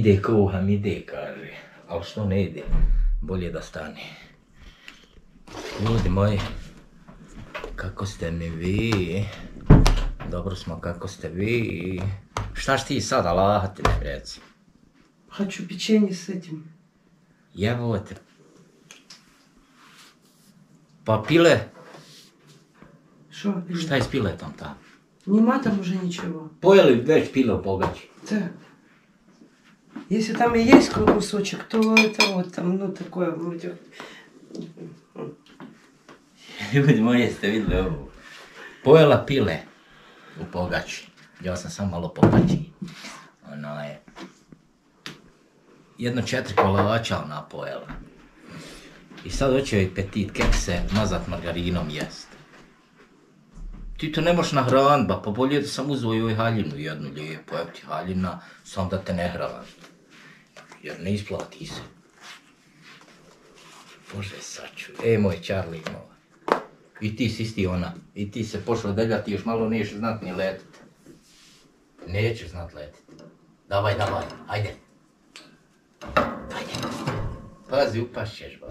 Ide kuham, ide, kaže. Ali što ne ide? Bolje da stane. Ljudi moji, kako ste mi vi? Dobro smo, kako ste vi? Štaš ti sad, Allah ti ne reci? Хочу печенье с этим. Jebote. Pa pile, Что? šta je s piletom tam? Нема там уже ничего. Pojeli već pile u pogači? Да. Если там и есть какой кусочек, то это вот там, ну, такое вроде... Ljudi moji, jeste vidjeli ovo? Pojela pile u pogači. Ja sam sam malo pogači. Ona je... Jedno četiri kolača ona pojela. I sad hoće joj petit kekse mazat margarinom jest. Ti to ne možeš nahranit, ba, pa bolje da sam uzeo joj haljinu jednu lijepu, evo ti haljina, sam da te ne hrani. Jer ne isplati se. Bože, saču. E, moj Charlie, moj. I ti si isti ona. I ti se pošao deljati, još malo nećeš znat ni letit. Nećeš znat letit. Davaj, davaj, ajde. Ajde. Pazi, upašćeš, ba.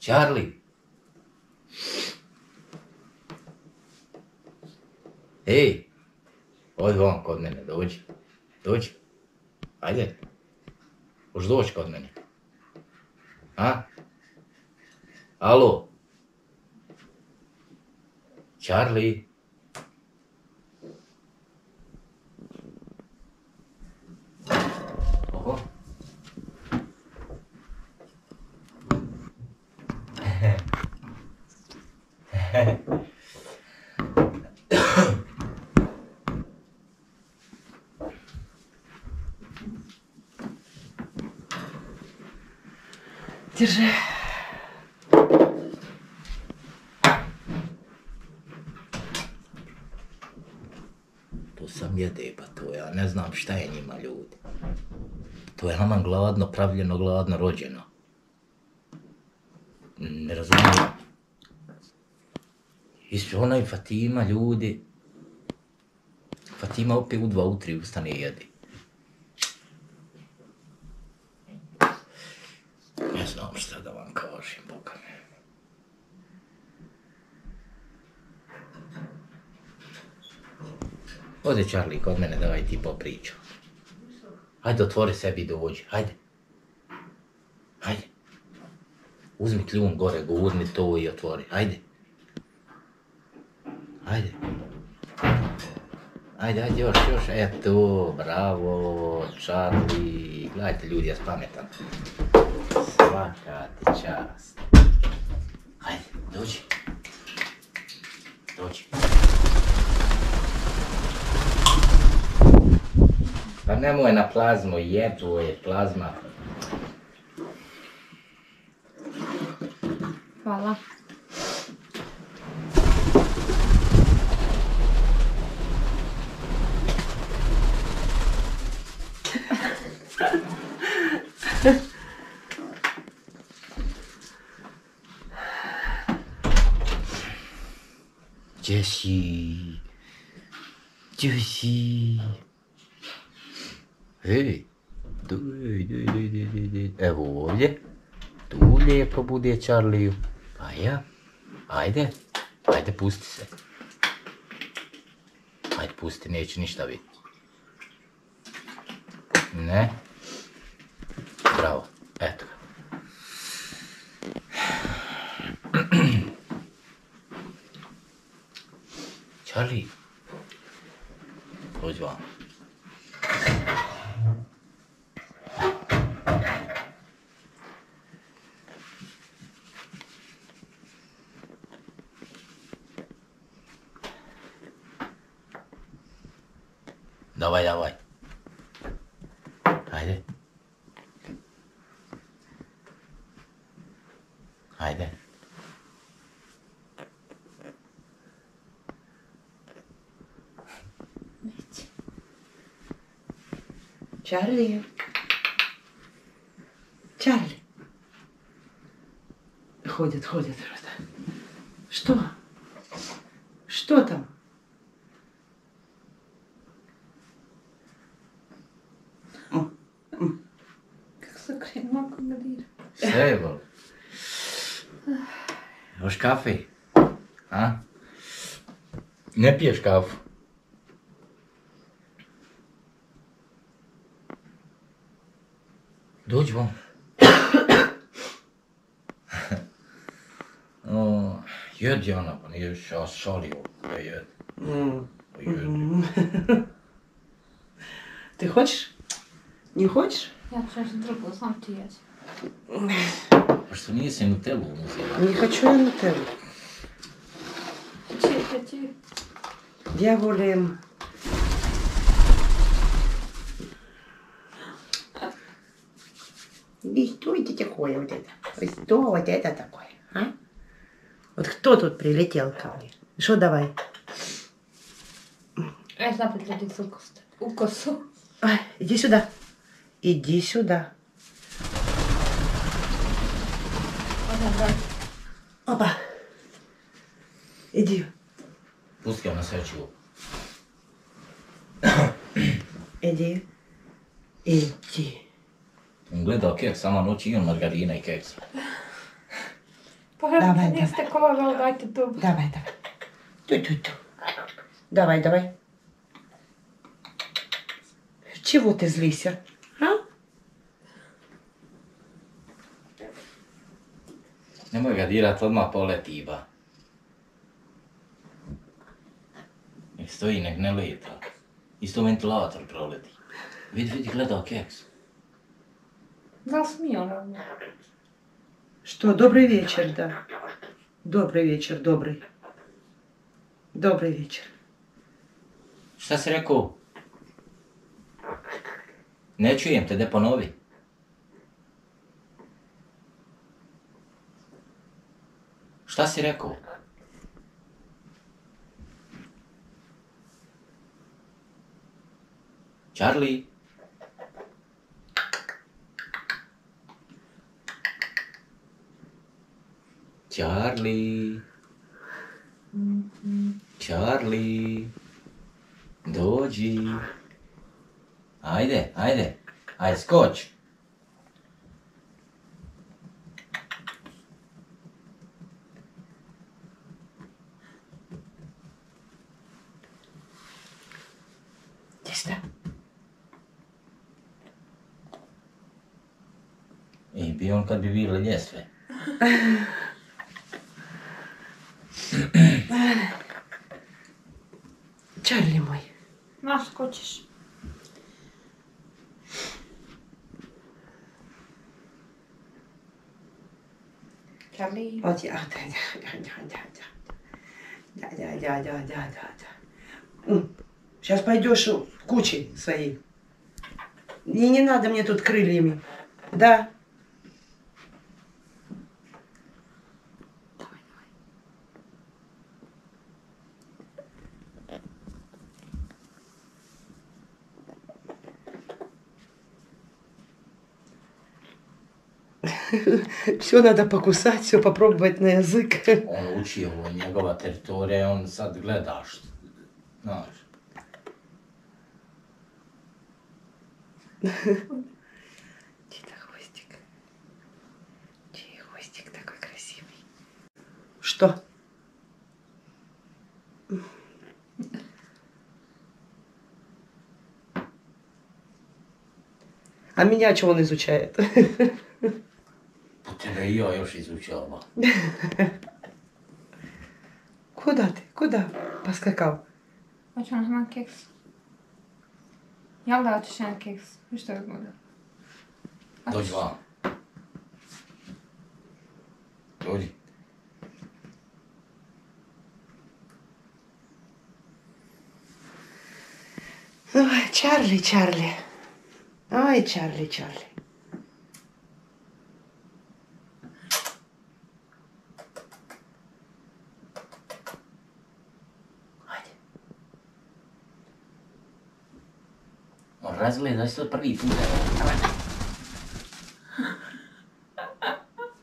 Charlie. Ej, odi kod mene, dođi. Dođi. Ajde. Hoš doći kod mene. A? Alo? Charlie? Держи. To sam jede, pa to ja ne znam šta je njima ljudi. To je nama gladno pravljeno, gladno rođeno. Ne razumijem. Ispred ona i Fatima, ljudi. Fatima opet u dva, u tri ustane i jede. Znam šta da vam kažem, Boga me. Ode Charlie kod mene, davaj ti popriču. Hajde, otvori sebi i dođi, hajde. Hajde. Uzmi kljun gore, gurni to i otvori, hajde. Hajde. Ajde, ajde, još, još, eto, bravo, Charlie. Gledajte, ljudi, ja sam pametan. Svaka ti čast. Hajde, dođi. Dođi. Pa nemoj na plazmu, jebu je plazma. Hvala. Gdje si? Gdje si? Ej, tu, ej, ej, ej, ej, ej, ej. Evo ovdje. Tu lijepo bude Charliju. Pa ja. Ajde. Ajde, pusti se. Ajde, pusti, neće ništa biti. Ne. Bravo. Charlie. Dođi vam. Давай, давай. Haydi. Haydi. Чарли. Чарли. Ходят, ходят просто. Что? Что там? Servo. кофе, а? Не пьешь кофе? вам. Yod yanapın, yod şah еще yok. Yod. Yod. Ты хочешь? Не хочешь? Я хочу другую, сам тиять. Просто не есть и нутеллу. Не хочу я нутеллу. Чи, хочу. Я волем. И что это такое вот это? Что вот это такое, а? Вот кто тут прилетел ко мне? Что давай? Ljudi u kosu. U kosu. Ай, иди сюда. Иди сюда. Опа. Иди. Ga na sveću. Иди. Иди. On gledao keks, sama noć i on margarina i keks. Pa Давай, kad niste kola, dajte tu. Давай, давай. Ту-ту-ту. Давай, давай. Чего ты злишься? А? Nemoj ga dirat, odmah poleti ba. Nek stoji, nek ne leta. Isto ventilator proleti. Vidi, vidi, gledao keks. Da li smije ono? Что, добрый вечер, да. Добрый вечер, добрый. Добрый вечер. Šta si rekao? Ne čujem te, de ponovi. Šta si rekao? Charlie? Charlie, Charlie, dođi. Ajde, ajde, ajde, skoč. Tista. I bi on kad bi bilo ljestve. Чарли мой. Ćeš? Charlie. Вот я. Да, да, да, да, да. Да, да, да, да, да, да, да. Сейчас пойдешь кучи своей. И не надо мне тут крыльями. Да. Все надо покусать, все попробовать на язык. Uči ovo, njegova teritorija, on sad gledaš. Znaš. Чей-то хвостик. Чей хвостик такой красивый. Что? А меня что он изучает? Tebe i ja još izučava. Куда ты? Куда поскакал? Hoću nam na keks. Jel da hoćeš jedan keks? Vi što je bude? Dođi vam. Dođi. Ой, Чарли, Чарли. Ой, Чарли, Чарли. Розлина, що привіт.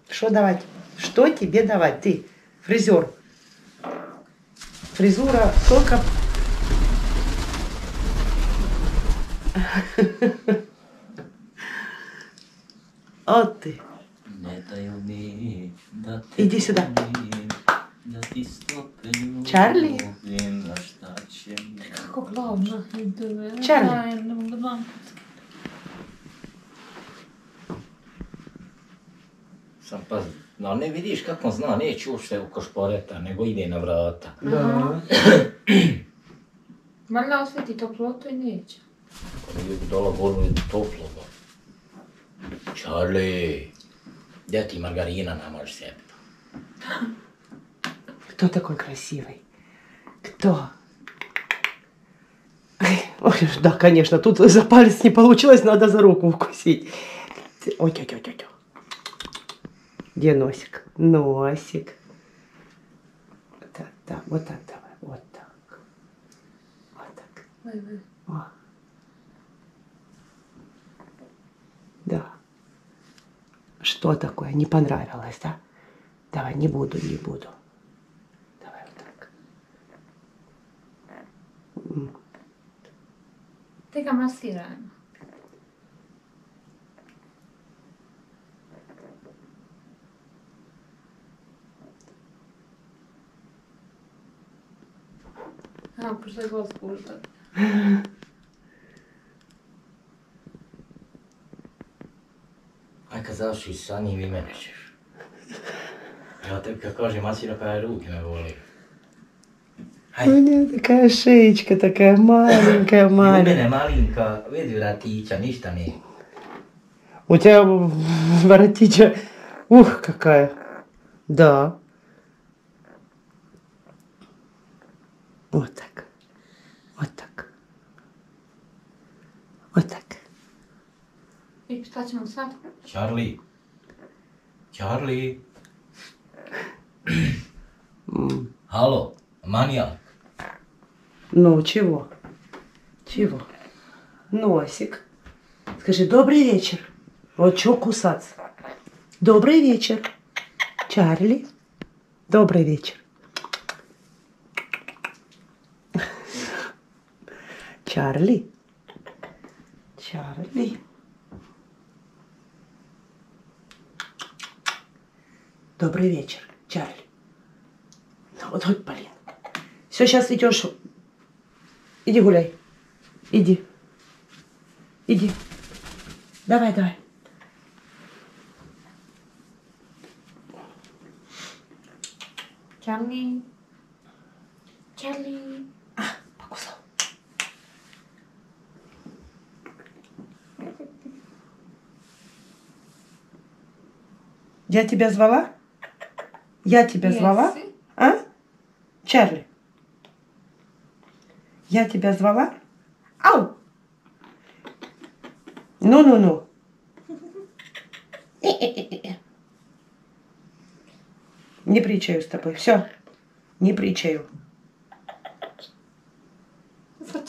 Что давать? Что тебе давать? Ты фрезер? Фрезура только... Вот ты. Иди сюда. Чарли? Kako gladna ide. Charlie. Daj, ne mogu da Sam pa, no ne vidiš kako on zna, neće uopšte u košporeta, nego ide na vrata. Да. Valjda osveti toplotu i neće. Uvijek dola golu je toplo. go. Charlie, gdje ti margarina namaž sebi? Кто такой красивый? Кто? Да, конечно, тут за палец не получилось, надо за руку укусить. Ой, ой, ой, ой, ой. Где носик? Носик. Так, так, вот так давай, вот так. Вот так. О. Да. Что такое? Не понравилось, да? Давай, не буду, не буду. Ти kan massera henne. Han försöker vara skolad. Aj kad završiš sa njim i mene ćeš. Ja tebi kad kaže masira pa ruke me voli. У Hajde. меня такая шеечка, такая маленькая, I маленькая. mene malinka, vidi vratića, ništa nije. У тебя воротича, ух, какая. Да. Вот так. Вот так. Вот так. I šta ćemo sad? Charlie. Charlie. М, Halo, manijak. Ну, чего? Чего? Носик. Скажи, добрый вечер. Вот что кусаться? Добрый вечер. Чарли. Добрый вечер. Чарли. Чарли. Добрый вечер, Чарли. Ну, вот, вот, блин. Все, сейчас идешь. Иди гуляй. Иди. Иди. Давай, давай. Charlie. Charlie. Покусал. Я тебя звала? Я тебя звала? Jesi? А? Чарли. Я тебя звала? Ау! Ну-ну-ну. Не причаю с тобой. Все. Не причаю. Co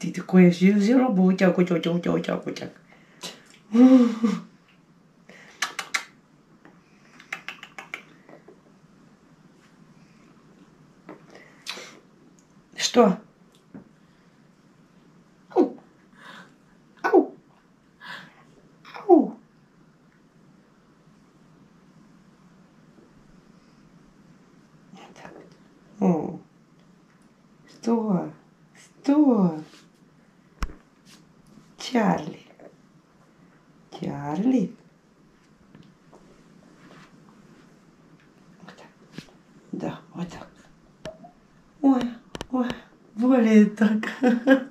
ты такое зеро бутяк, утяк, утяк, утяк, утяк. Что? Да, вот так. Ой, ой, более так.